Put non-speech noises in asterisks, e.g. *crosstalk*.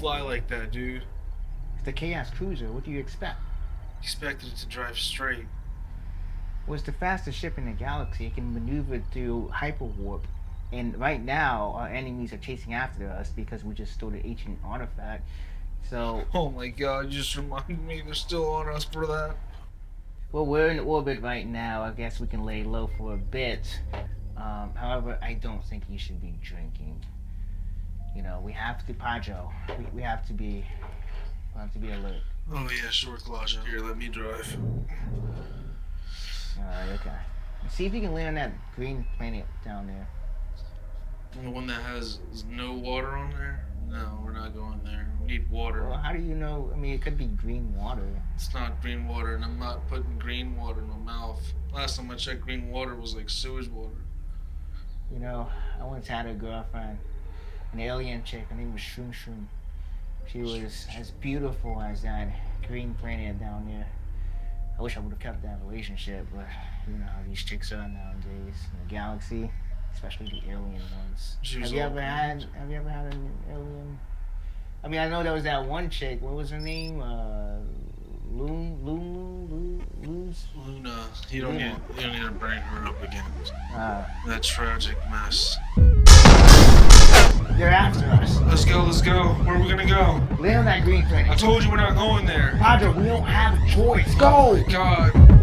like that, dude. It's the Chaos Cruiser. What do you expect? Expected it to drive straight. Well, it's the fastest ship in the galaxy. It can maneuver through hyperwarp. And right now, our enemies are chasing after us because we just stole the ancient artifact. So, *laughs* Oh my god, you just reminded me they're still on us for that. well, we're in orbit right now. I guess we can lay low for a bit. Um, however, I don't think you should be drinking. You know, we have to, Pajo. We, we have to be, we have to be alert. Oh yeah, sure, Claudia. Here, let me drive. Alright, okay. See if you can land on that green planet down there. The one that has no water on there? No, we're not going there. We need water. Well, how do you know? I mean, it could be green water. It's not green water, and I'm not putting green water in my mouth. Last time I checked, green water was like sewage water. You know, I once had a girlfriend, an alien chick. Her name was Shroom Shroom. She was as beautiful as that green planet down there. I wish I would have kept that relationship, but you know how these chicks are nowadays in the galaxy, especially the alien ones. She was Have you ever had? Have you ever had an alien? I mean, I know there was that one chick. What was her name? Uh, Loon, Loon, Loon. Luna, you don't Luna. need you don't need to bring her up again. Uh, That tragic mess. Go, let's go. Where are we gonna go? Lay on that green thing. I told you we're not going there. Pajo, we don't have a choice. Go! God.